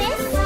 ¿Ves?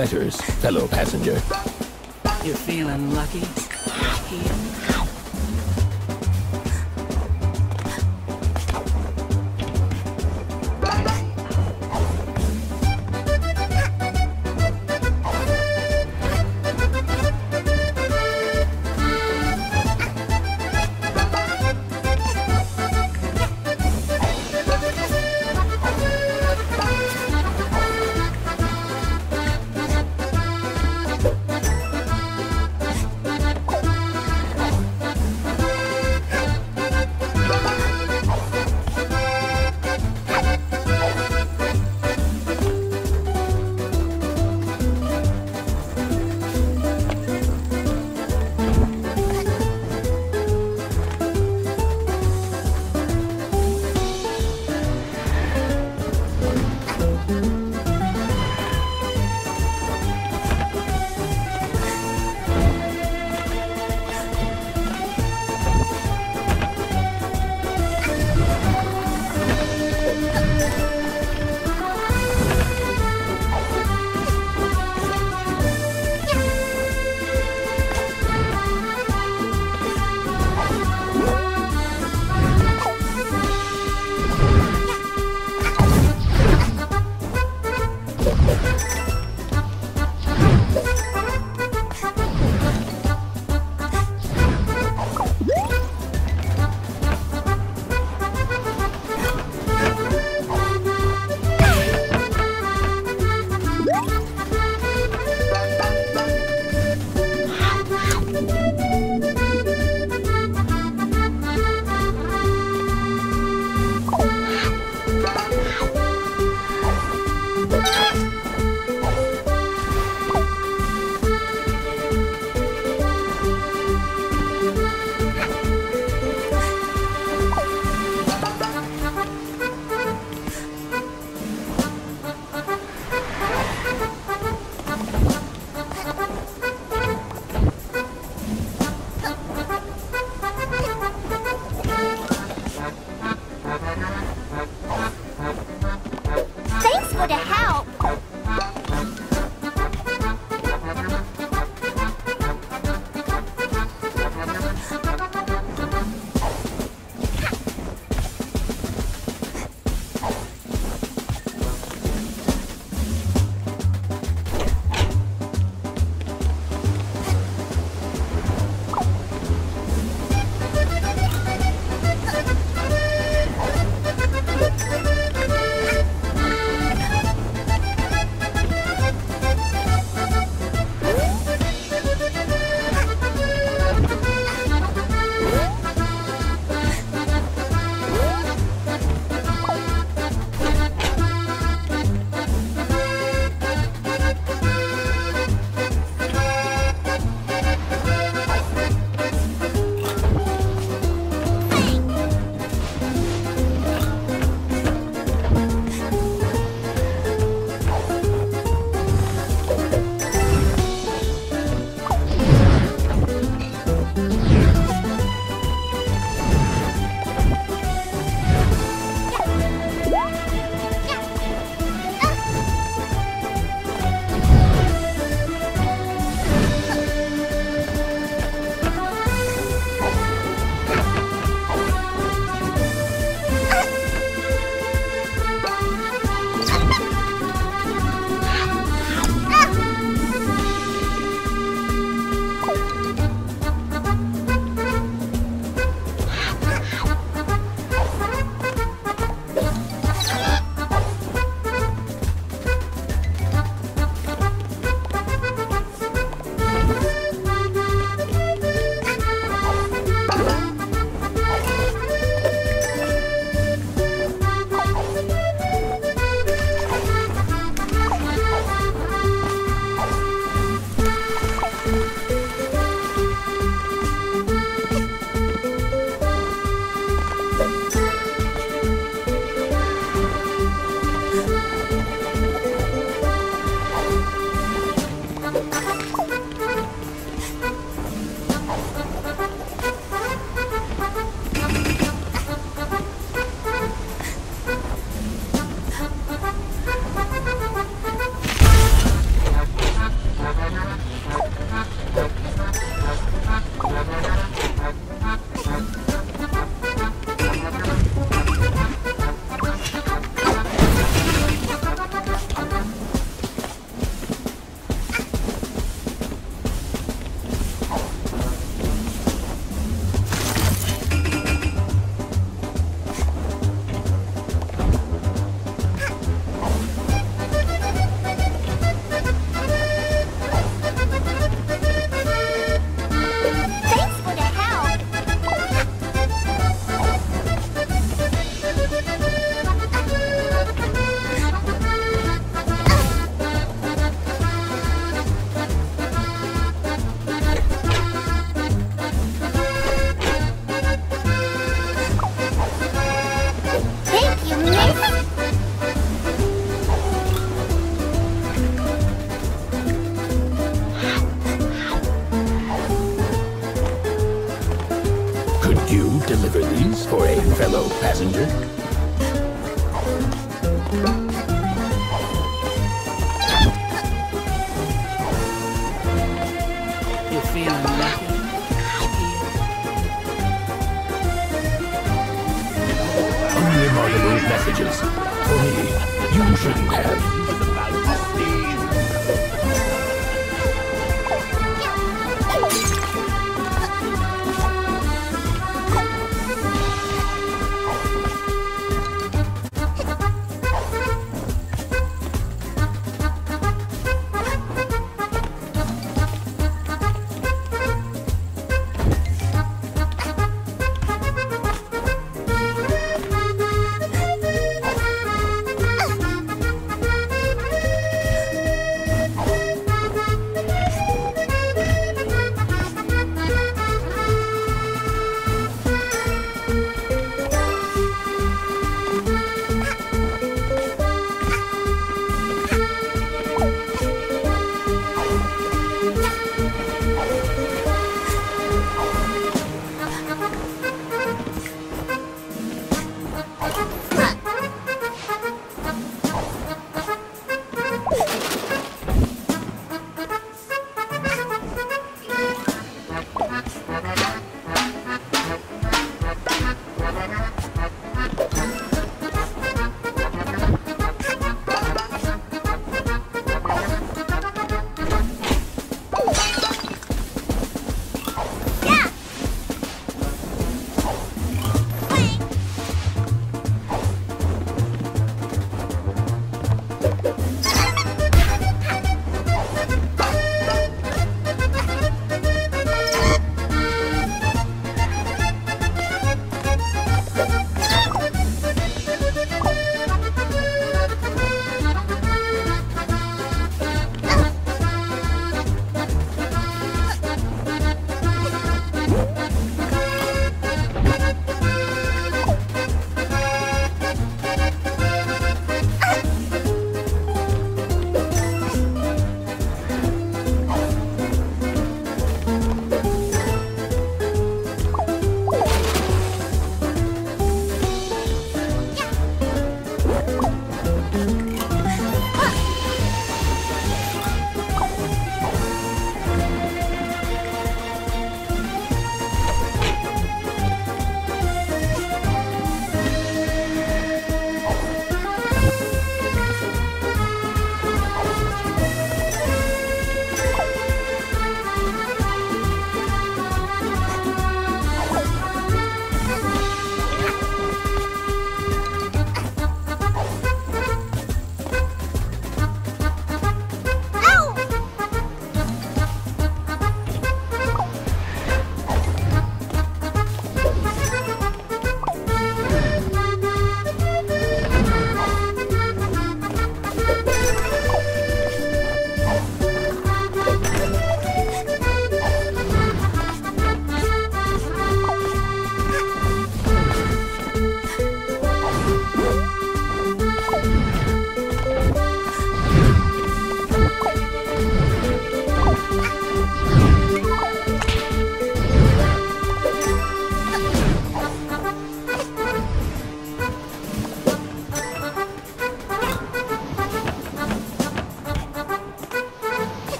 Letters, fellow passenger.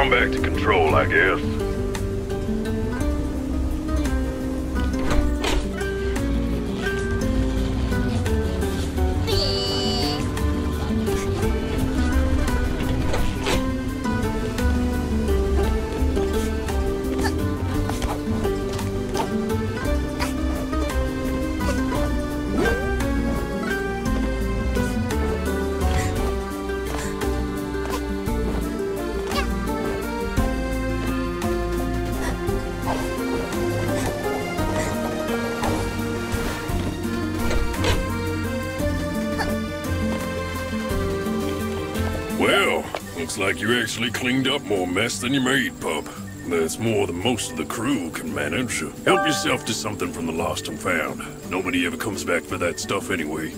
Come back to control, I guess. Like you actually cleaned up more mess than you made, pup. That's more than most of the crew can manage. Help yourself to something from the lost and found. Nobody ever comes back for that stuff anyway.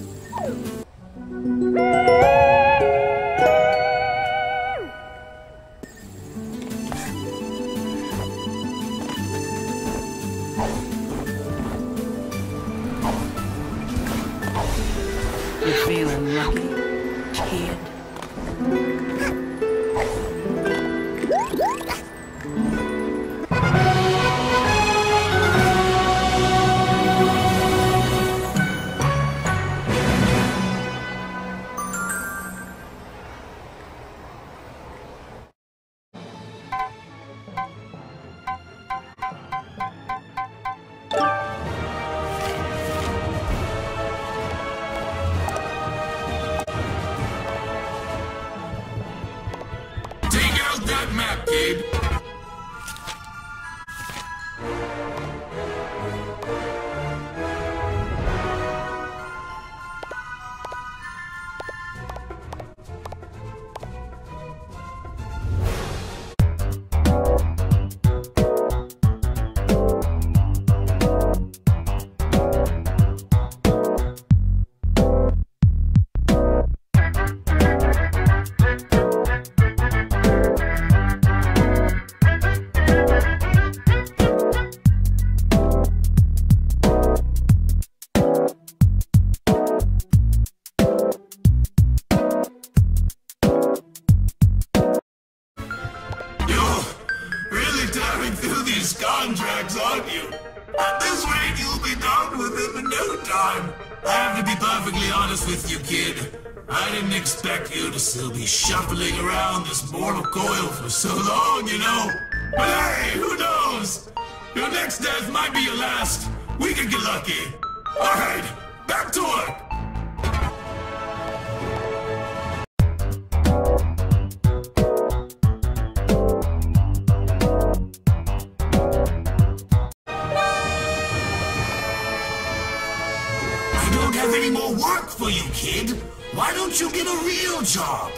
I don't have any more work for you, kid. Why don't you get a real job?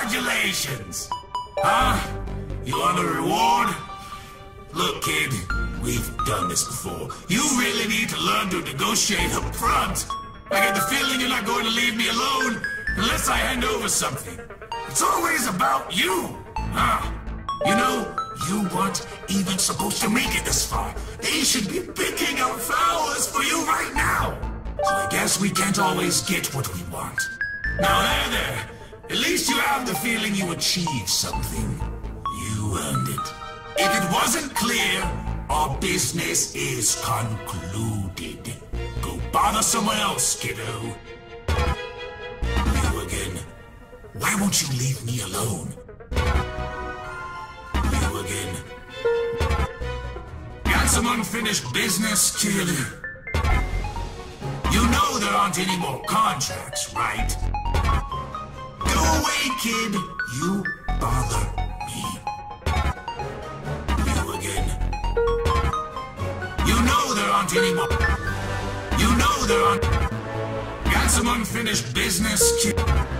Congratulations. Huh? You want a reward? Look, kid, we've done this before. You really need to learn to negotiate up front. I get the feeling you're not going to leave me alone unless I hand over something. It's always about you, huh? You know, you weren't even supposed to make it this far. They should be picking out flowers for you right now. So I guess we can't always get what we want. Now there, there. At least you have the feeling you achieved something. You earned it. If it wasn't clear, our business is concluded. Go bother someone else, kiddo. You again. Why won't you leave me alone? You again. Got some unfinished business, kid? You know there aren't any more contracts, right? Kid. You bother me. You again. You know there aren't any more. You know there aren't. Got some unfinished business, kid.